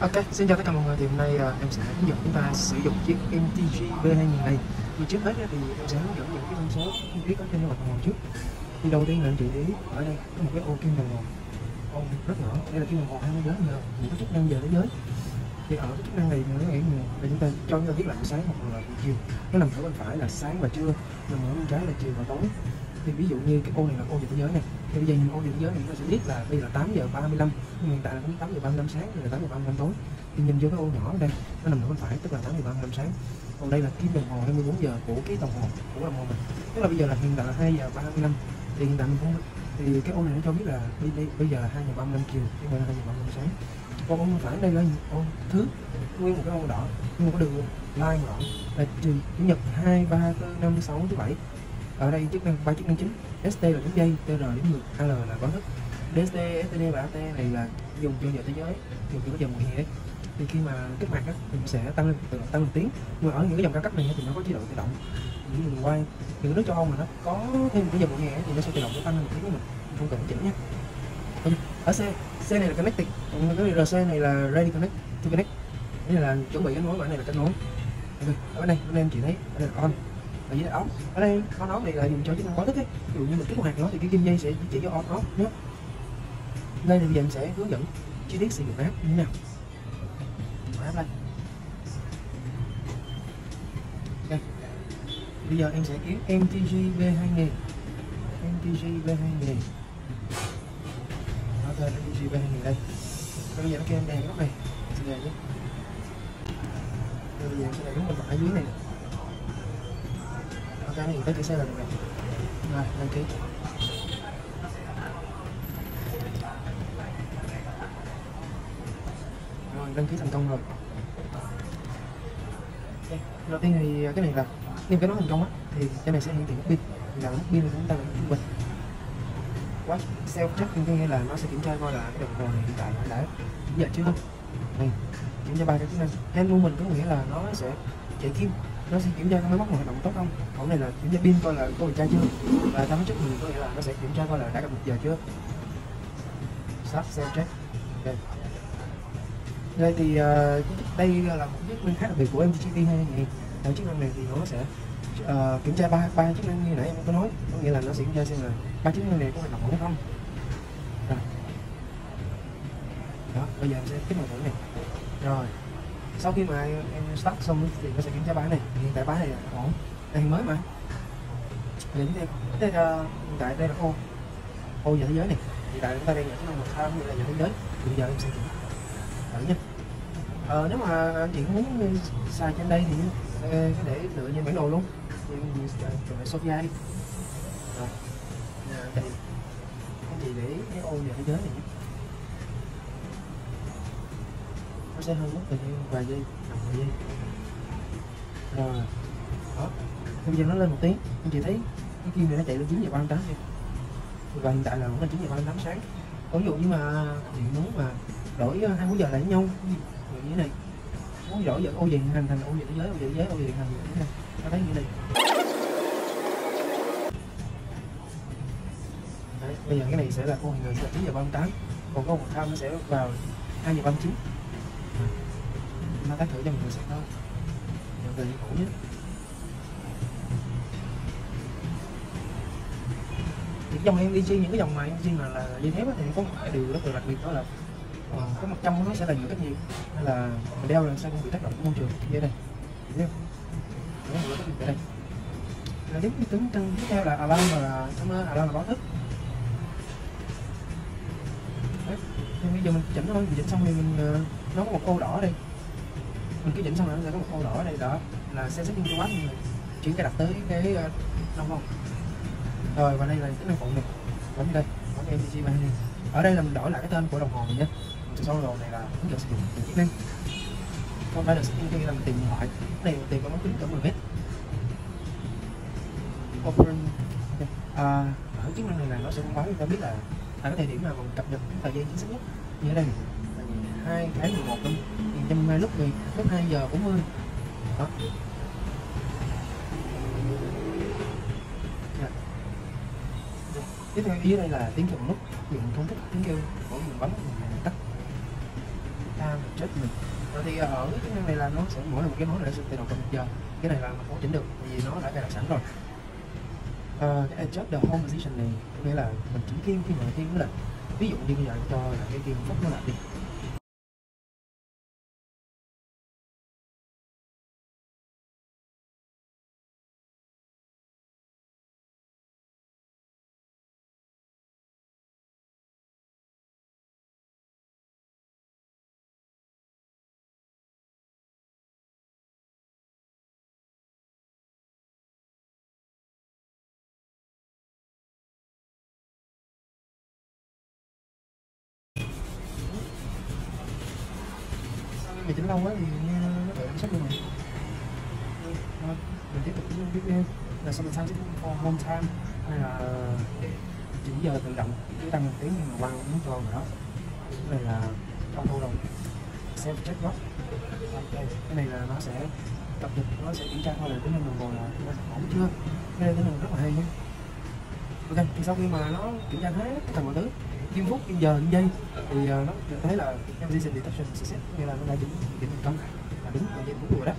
Ok, xin chào tất cả mọi người. Thì hôm nay uh, em sẽ hướng dẫn chúng ta sử dụng chiếc MTG V2000 này. Thì trước hết thì em sẽ hướng dẫn những cái thông số chi tiết ở trên cái mặt đồng hồ trước. Thì đầu tiên là anh chị ý ở đây có một cái ô kim đồng hồ ô rất nhỏ. Đây là kim đồng hồ 24 giờ, những cái chức năng giờ thế giới. Thì ở cái chức năng này nó nghĩ là chúng ta cho chúng ta biết là buổi sáng hoặc là buổi chiều. Nó nằm ở bên phải là sáng và trưa, nằm ở bên trái là chiều và tối. Thì ví dụ như cái ô này là ô giờ thế giới này. Thì bây giờ nhìn ô giờ thế giới này chúng ta sẽ biết là bây giờ là 8 giờ 35 nhưng hiện tại là cũng 8 giờ 35 sáng rồi là 8 giờ 35 tối. Thì nhìn vô cái ô nhỏ ở đây nó nằm ở bên phải tức là 8 giờ 35 sáng. Còn đây là kim đồng hồ 24 giờ của cái đồng hồ của đồng hồ mình. Tức là bây giờ là hiện tại là 2 giờ 35 thì hiện tại mình cũng thì cái ô này nó cho biết là bây, bây, bây giờ là 2 giờ 35 chiều chứ không phải là 2 giờ 35 sáng. Còn ô bên phải đây là ô thứ nguyên một cái ô đỏ nhưng một cái đường line đỏ là trừ chủ nhật 2 3 4 5 6 thứ 7 ở đây chức năng ba chức năng chính ST là điểm dây TR điểm ngược AL là báo thức DST, STD và AT này là dùng cho giờ thế giới dùng cho cái giờ mùa hè thì khi mà kích hoạt á thì mình sẽ tăng lên tự tăng lên tiếng. Nhưng mà ở những cái dòng cao cấp này thì nó có chế độ tự động. Những người quay những nước châu Âu mà nó có thêm cái giờ mùa hè thì nó sẽ tự động tăng lên tiếng của mình. Không cần chỉnh nhé ở C xe này là connected còn cái RC này là ready connect to connect. Đây là chuẩn bị kết nối và này là kết nối. Ở bên đây bên đây em chỉ thấy ở đây là on ở dưới ống ở đây on off này là dùng cho chức năng báo thức ấy. Ví dụ như mình kích hoạt nó thì cái kim dây sẽ chỉ cho on off nhé đây thì bây giờ em sẽ hướng dẫn chi tiết sử dụng app như thế nào. Mở app lên. Đây. Bây giờ em sẽ kiếm MTG V2000 MTG V2000 nó tên MTG V2000 đây. Rồi bây giờ nó kêu em đèn cái nút này. Sẽ đèn nhé. Bây giờ em sẽ đèn đúng bên phải dưới này cái này tới cái xe là được rồi. Rồi, đăng ký. Rồi, đăng ký thành công rồi. Okay. đầu tiên thì à, cái này là nếu cái nó thành công á, thì cái này sẽ hiển thị mất pin. Là mất pin chúng ta là trung bình watch self check, có nghĩa là nó sẽ kiểm tra coi là cái đồng hồ này hiện tại đã giờ chưa. Này kiểm tra ba cái chức năng. Hand movement có nghĩa là nó sẽ chạy kim nó sẽ kiểm tra coi máy móc hoạt động tốt không? Mẫu này là kiểm tra pin coi là có bị chai chưa? Và tám chất người có nghĩa là nó sẽ kiểm tra coi là đã được một giờ chưa? Sắp xem check. Okay. đây thì uh, đây là một chức năng khác đặc biệt của MTGT 2000 ở chức năng này thì nó sẽ uh, kiểm tra ba ba chức năng như nãy em có nói. Có nghĩa là nó sẽ kiểm tra xem là ba chức năng này có hoạt động hay không. Rồi. Đó bây giờ em sẽ kích hoạt thử này. Rồi sau khi mà em start xong thì nó sẽ kiểm tra bài này hiện tại bài này ổn đang mới mà. Thì tiếp thế uh, hiện tại đây là ô ô giờ thế giới này. Hiện tại chúng ta đang nhận năm một sao như là giờ thế giới. Thì bây giờ em sẽ kiểm thử nha ờ, nếu mà anh chị muốn xài trên đây thì ờ, có để lựa trên bản đồ luôn. Thì chọn lại Sophia đi. Rồi. Dạ, anh chị để cái ô giờ thế giới này nhé. Sẽ hơi mất thời gian vài giây vài giây. Rồi. Đó. Thì bây giờ nó lên một tiếng. Anh chị thấy cái kim này nó chạy lên chín giờ 38 chưa và hiện tại là vẫn là chín giờ 38 sáng. Có ví dụ như mà chị muốn mà đổi ờ, hai múi giờ lại với nhau. Như thế này. Muốn đổi giờ ô gì hành thành ô gì thế giới ô gì thế giới ô gì hành như thế này nó thấy như này. Đấy, bây giờ cái này sẽ là con người sẽ chín 9 giờ 38 còn có một thao nó sẽ vào hai giờ 39 nó tắt thử cho mình người thôi. Giờ về cũ nhất thì dòng em đi chi những cái dòng mà em chi là là dây thép thì có một cái điều rất là đặc biệt đó là ờ, uh, cái mặt trong nó sẽ là nhựa rất nhiều nên là mình đeo là sao không bị tác động của môi trường. Như đây thấy không? Nó rất nhiều đây là tiếp tướng tăng tiếp theo là alarm và là alarm là báo thức. Đấy. thì bây giờ mình chỉnh thôi mình chỉnh xong thì mình ờ, uh, nó có một ô đỏ đây mình cái đỉnh xong rồi nó sẽ có một màu đỏ ở đây đó là xe setting cho mình chuyển cái đặt tới cái ờ, đông không rồi và đây là cái năng phụ này bấm đây bấm MCG 32 ở đây là mình đổi lại cái tên của đồng hồ mình nhé. Sau rồi này là hướng dẫn sử dụng chức năng không phải là setting là mình tìm loại này mình tìm có bóng kính cỡ 10 mét open okay. à, ở chức năng này là nó sẽ thông báo cho ta biết là ở cái thời điểm nào mình cập nhật cái thời gian chính xác nhất. Như ở đây. 2 tháng 11 năm. Trăm hai lúc thì lúc 2 giờ 40 đó. Yeah. tiếp theo phía đây là tiếng chồng nút mình không thích tiếng kêu của mình bấm mình tắt. Ta mình chết mình. Rồi thì ờ, ở cái chức này là nó sẽ mỗi một cái món này sẽ tự động cầm giờ. Cái này là mình không chỉnh được vì nó đã cài đặt sẵn rồi. À, cái adjust the home position này nghĩa là mình chỉnh kim khi mà kim là ví dụ như bây giờ cho là cái kim phút nó lại đi. Về chỉnh lâu á, thì nghe nó bị sách luôn rồi. Mình tiếp tục tiếp theo là sometimes for home time. Hay là chỉnh giờ tự động cứ tăng một tiếng nhưng mà quăng muốn cho rồi đó. Cái này là không thu đồng self check box ok, cái này là nó sẽ cập nhật nó sẽ kiểm tra coi là tính năng đồng hồ là nó ổn chưa? Cái này tính năng rất là hay nhé. Ok, thì sau khi mà nó kiểm tra hết tất cả mọi thứ kim phút kim giờ kim giây. Thì uh, nó thấy là position detection success nghĩa là nó đã dính điểm thành công là đúng là vậy đúng rồi đó.